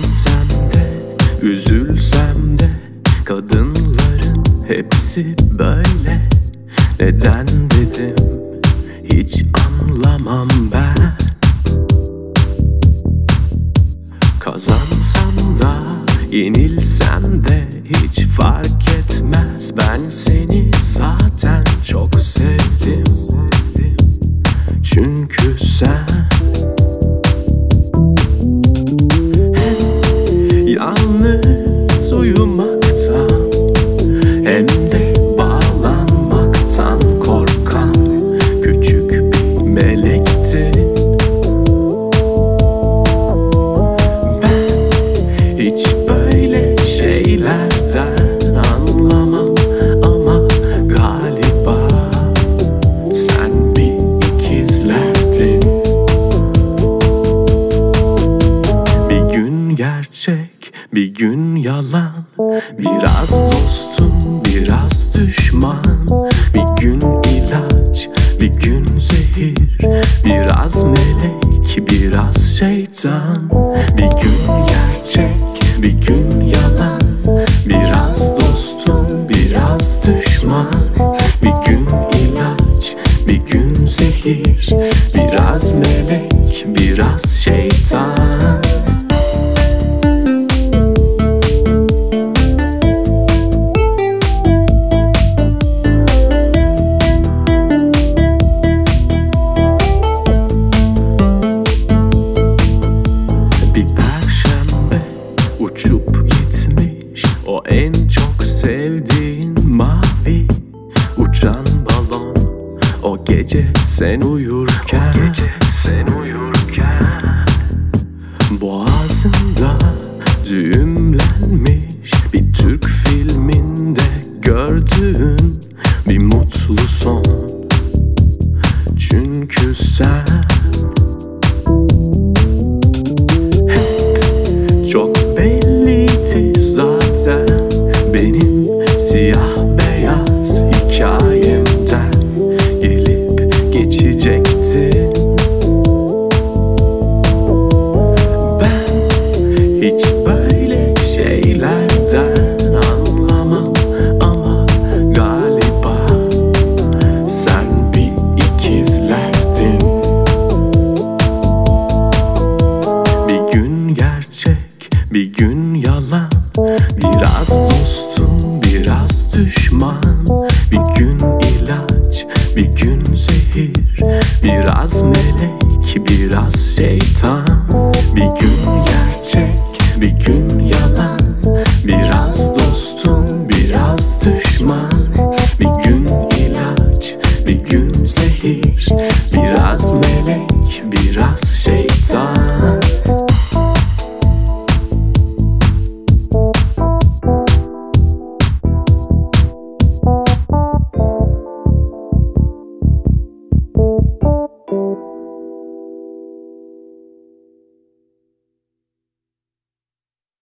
Sevinsem de üzülsem de Kadınların hepsi böyle. Neden dedim hiç anlamam ben. Kazansam da yenilsem de hiç fark etmez. Ben seni zaten çok sevdim yalnız gerçek, bir gün yalan Biraz dostum, biraz düşman. Bir gün ilaç, bir gün zehir Biraz melek, biraz şeytan uçup gitmiş. O en çok sevdiğin mavi Uçan balon. O gece sen uyurken sen uyurken. Boğazında düğümlenmiş Bir Türk filminde gördüğün Bir mutlu son. Çünkü sen belliydi zaten benim siyah gün yalan. Biraz dostum, biraz düşman. Bir gün ilaç, bir gün zehir. Biraz melek, biraz şeytan. Bir gün gerçek, bir gün you